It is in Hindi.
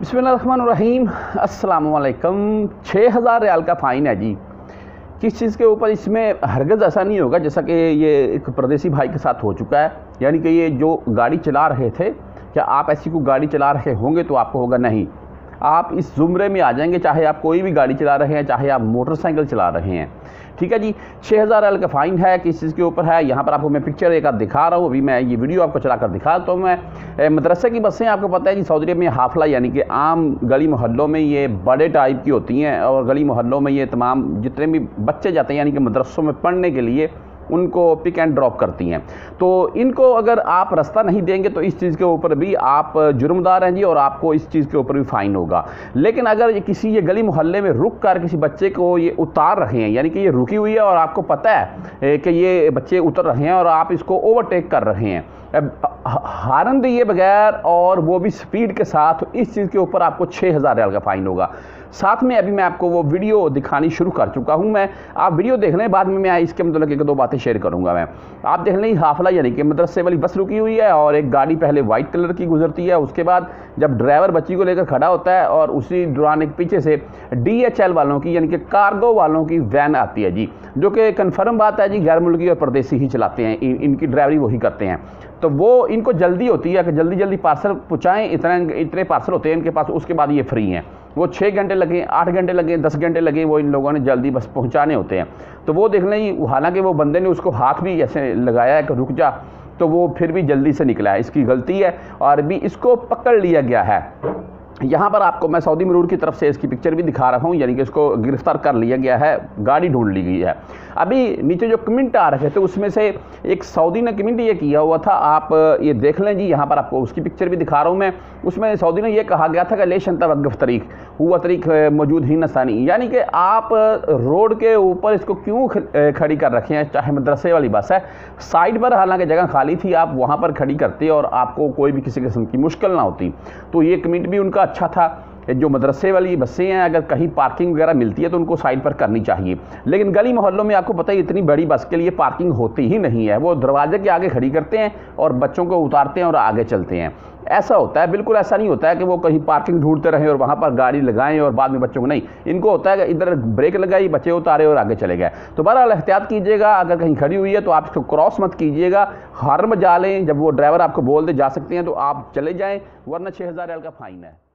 अस्सलाम वालेकुम छः हज़ार रियाल का फ़ाइन है जी। किस चीज़ के ऊपर इसमें हरगज़ ऐसा नहीं होगा, जैसा कि ये एक परदेसी भाई के साथ हो चुका है। यानी कि ये जो गाड़ी चला रहे थे, क्या आप ऐसी कोई गाड़ी चला रहे होंगे तो आपको होगा नहीं। आप इस ज़ुमरे में आ जाएँगे, चाहे आप कोई भी गाड़ी चला रहे हैं, चाहे आप मोटरसाइकिल चला रहे हैं। ठीक है जी? छः हज़ार एल का फ़ाइन है, किस चीज़ के ऊपर है? यहाँ पर आपको मैं पिक्चर एक दिखा रहा हूँ, अभी मैं ये वीडियो आपको चला कर दिखा तो मैं। मदरसे की बसें आपको पता है जी, सऊदी में हाफला, यानी कि आम गली मोहल्लों में ये बड़े टाइप की होती हैं, और गली मोहल्लों में ये तमाम जितने भी बच्चे जाते हैं, यानी कि मदरसों में पढ़ने के लिए उनको पिक एंड ड्रॉप करती हैं। तो इनको अगर आप रास्ता नहीं देंगे तो इस चीज़ के ऊपर भी आप जुर्मदार हैं जी और आपको इस चीज़ के ऊपर भी फ़ाइन होगा। लेकिन अगर ये किसी ये गली मोहल्ले में रुक कर किसी बच्चे को ये उतार रहे हैं, यानी कि ये रुकी हुई है और आपको पता है कि ये बच्चे उतर रहे हैं और आप इसको ओवरटेक कर रहे हैं हारन दिए बगैर और वो भी स्पीड के साथ, इस चीज़ के ऊपर आपको छः हज़ार रियाल का फ़ाइन होगा। साथ में अभी मैं आपको वो वीडियो दिखानी शुरू कर चुका हूँ मैं। आप वीडियो देख लें, बाद में मैं इसके मतलब एक दो बातें शेयर करूँगा मैं। आप देख लें, हाफला यानी कि मदरसे वाली बस रुकी हुई है और एक गाड़ी पहले वाइट कलर की गुजरती है। उसके बाद जब ड्राइवर बच्ची को लेकर खड़ा होता है और उसी दौरान एक पीछे से डीएचएल वालों की यानी कि कार्गो वालों की वैन आती है जी, जो कि कन्फर्म बात है जी, गैर मुल्की और परदेसी ही चलाते हैं। इनकी ड्राइवरी वही करते हैं। तो वो इनको जल्दी होती है, कि जल्दी जल्दी पार्सल पहुँचाएँ, इतना, इतने पार्सल होते हैं इनके पास, उसके बाद ये फ्री हैं। वो छः घंटे लगे, आठ घंटे लगे, दस घंटे लगे, वो इन लोगों ने जल्दी बस पहुँचाने होते हैं। तो वो देख लें, हालाँकि वो बंदे ने उसको हाथ भी ऐसे लगाया है कि रुक जा तो वो फिर भी जल्दी से निकला है। इसकी गलती है, और भी इसको पकड़ लिया गया है। यहाँ पर आपको मैं सऊदी मरूर की तरफ़ से इसकी पिक्चर भी दिखा रहा हूँ, यानी कि इसको गिरफ़्तार कर लिया गया है, गाड़ी ढूंढ ली गई है। अभी नीचे जो कमेंट आ रहे थे उसमें से एक सऊदी ने कमेंट ये किया हुआ था, आप ये देख लें जी, यहाँ पर आपको उसकी पिक्चर भी दिखा रहा हूँ मैं। उसमें सऊदी ने यह कहा गया था कि ले वक़ तरीक हुआ तरीक मौजूद ही नसानी। यानी कि आप रोड के ऊपर इसको क्यों खड़ी कर रखे हैं? चाहे मदरसे वाली बस है, साइड पर हालाँकि जगह खाली थी, आप वहाँ पर खड़ी करते और आपको कोई भी किसी किस्म की मुश्किल ना होती। तो ये कमेंट भी उनका अच्छा था। जो मदरसे वाली बसें हैं, अगर कहीं पार्किंग वगैरह मिलती है तो उनको साइड पर करनी चाहिए। लेकिन गली मोहल्लों में आपको पता है, इतनी बड़ी बस के लिए पार्किंग होती ही नहीं है। वो दरवाजे के आगे खड़ी करते हैं और बच्चों को उतारते हैं और आगे चलते हैं। ऐसा होता है, बिल्कुल ऐसा नहीं होता है कि वो कहीं पार्किंग ढूंढते रहें और वहाँ पर गाड़ी लगाएँ और बाद में बच्चों को नहीं। इनको होता है कि इधर ब्रेक लगाई, बच्चे उतारे और आगे चले गए। तो बहरहाल एहतियात कीजिएगा, अगर कहीं खड़ी हुई है तो आप इसको क्रॉस मत कीजिएगा। हॉर्न बजा लें जब वो ड्राइवर आपको बोल दे जा सकते हैं तो आप चले जाएँ, वरना छः हज़ार का फ़ाइन है।